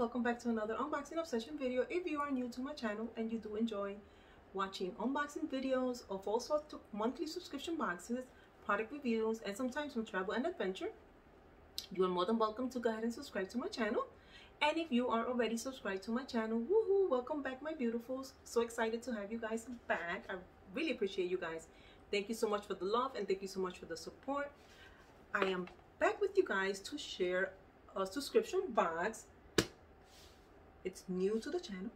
welcome back to another unboxing obsession video. If you are new to my channel and you do enjoy watching unboxing videos of all sorts of monthly subscription boxes product reviews and sometimes some travel and adventure you are more than welcome to go ahead and subscribe to my channel. And if you are already subscribed to my channel woohoo welcome back my beautifuls. So excited to have you guys back. I really appreciate you guys. Thank you so much for the love and thank you so much for the support. I am back with you guys to share a subscription box it's new to the channel.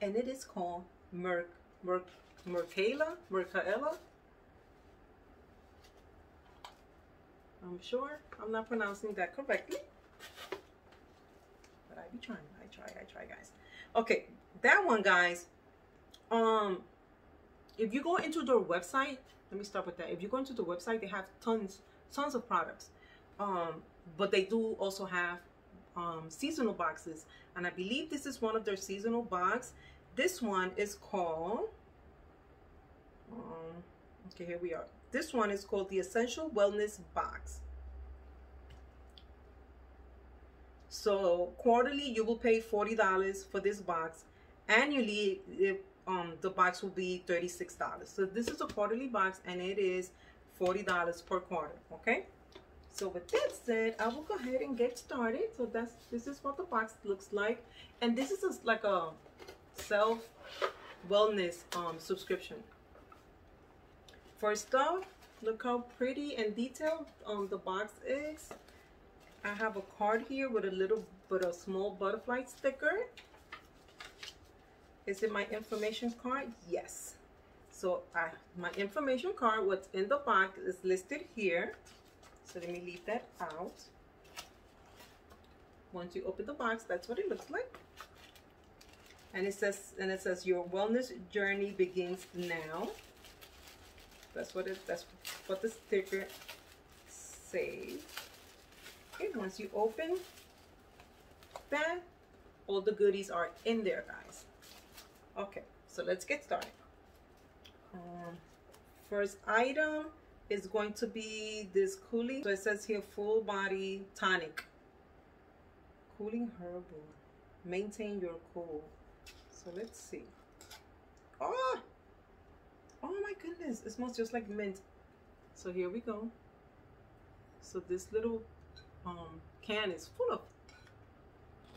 And it is called Merc Merc Mercala Mercaella I'm sure I'm not pronouncing that correctly. But I be trying. I try I try guys. Okay that one guys um if you go into their website let me start with that. If you go into the website they have tons tons of products. Um but they do also have um, seasonal boxes. And I believe this is one of their seasonal box. This one is called um, okay here we are. This one is called the essential wellness box. So quarterly you will pay $40 for this box. Annually um, the box will be $36 so this is a quarterly box and it is $40 per quarter okay so with that said, I will go ahead and get started. So that's this is what the box looks like. And this is a, like a self wellness um, subscription. First off, look how pretty and detailed um, the box is. I have a card here with a little but a small butterfly sticker. Is it my information card? Yes. So I, my information card, what's in the box is listed here. So let me leave that out. Once you open the box, that's what it looks like. And it says, and it says your wellness journey begins now. That's what it. That's what the sticker says. Okay, once you open that, all the goodies are in there, guys. Okay, so let's get started. Um, first item is going to be this cooling. So it says here full body tonic. Cooling herbal. Maintain your cool. So let's see. Oh! Oh my goodness. It smells just like mint. So here we go. So this little um, can is full of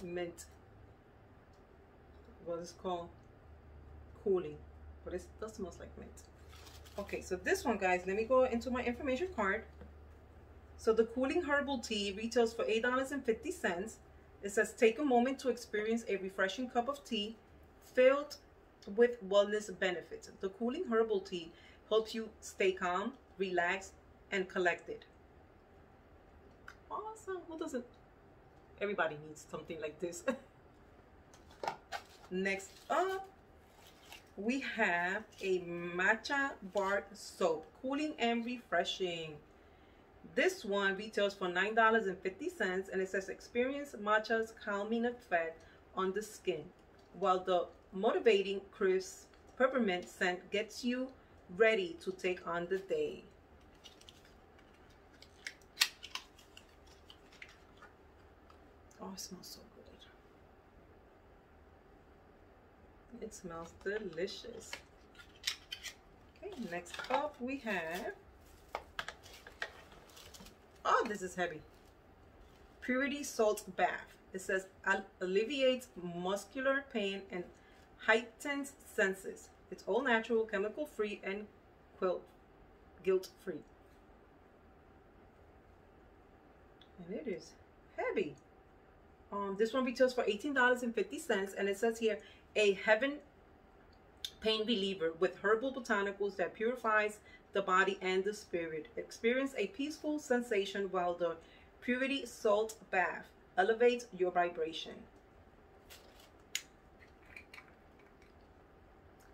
mint. What is called cooling. But it does smells like mint. Okay, so this one, guys, let me go into my information card. So the Cooling Herbal Tea retails for $8.50. It says, take a moment to experience a refreshing cup of tea filled with wellness benefits. The Cooling Herbal Tea helps you stay calm, relaxed, and collected. Awesome. Who doesn't? Everybody needs something like this. Next up, we have a matcha bar soap, cooling and refreshing. This one retails for $9.50 and it says experience matcha's calming effect on the skin, while the motivating crisp peppermint scent gets you ready to take on the day. Oh, it smells so It smells delicious. Okay, next up we have, oh, this is heavy. Purity Salt Bath. It says alleviates muscular pain and heightens senses. It's all natural, chemical free, and quilt guilt free. And it is heavy. Um, this one retails for $18.50 and it says here a heaven pain reliever with herbal botanicals that purifies the body and the spirit. Experience a peaceful sensation while the Purity Salt Bath elevates your vibration.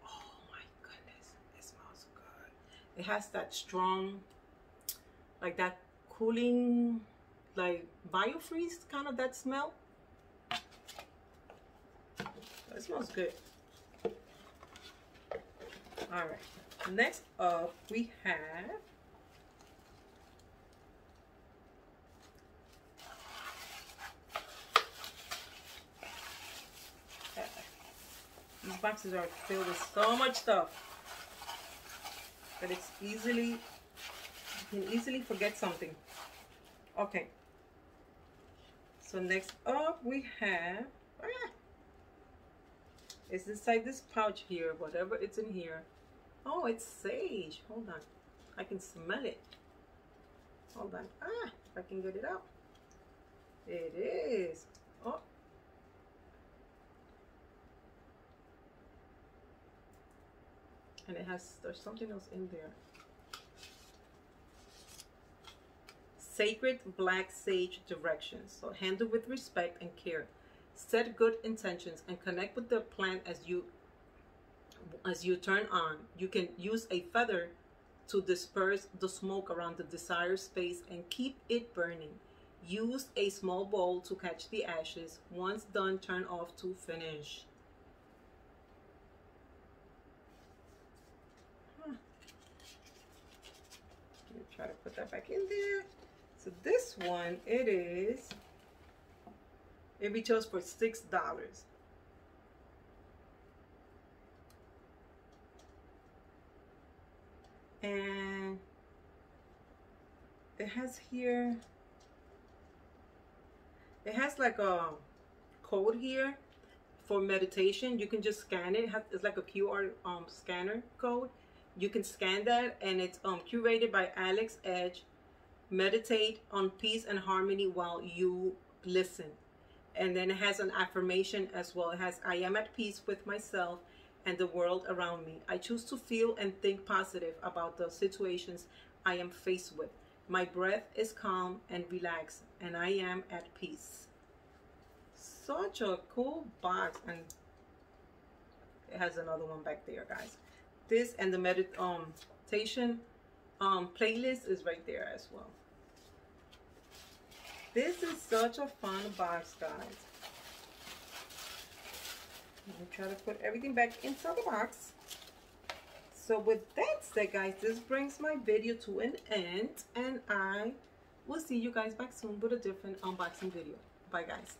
Oh my goodness, it smells good. It has that strong, like that cooling, like biofreeze kind of that smell. It smells good. All right. Next up, we have These boxes are filled with so much stuff that it's easily, you can easily forget something. Okay. So next up we have, ah, it's inside this pouch here, whatever it's in here. Oh, it's sage. Hold on. I can smell it. Hold on. Ah, I can get it out. It is. Oh. And it has, there's something else in there. Sacred Black Sage Directions. So handle with respect and care. Set good intentions and connect with the plant as you as you turn on. You can use a feather to disperse the smoke around the desired space and keep it burning. Use a small bowl to catch the ashes. Once done, turn off to finish. Huh. Try to put that back in there. So this one, it is, it retails for $6. And it has here, it has like a code here for meditation. You can just scan it. It's like a QR um, scanner code. You can scan that and it's um, curated by Alex Edge meditate on peace and harmony while you listen. And then it has an affirmation as well. It has, I am at peace with myself and the world around me. I choose to feel and think positive about the situations I am faced with. My breath is calm and relaxed, and I am at peace. Such a cool box, and it has another one back there, guys. This and the meditation um, playlist is right there as well. This is such a fun box, guys. Let me try to put everything back inside the box. So with that said, guys, this brings my video to an end. And I will see you guys back soon with a different unboxing video. Bye, guys.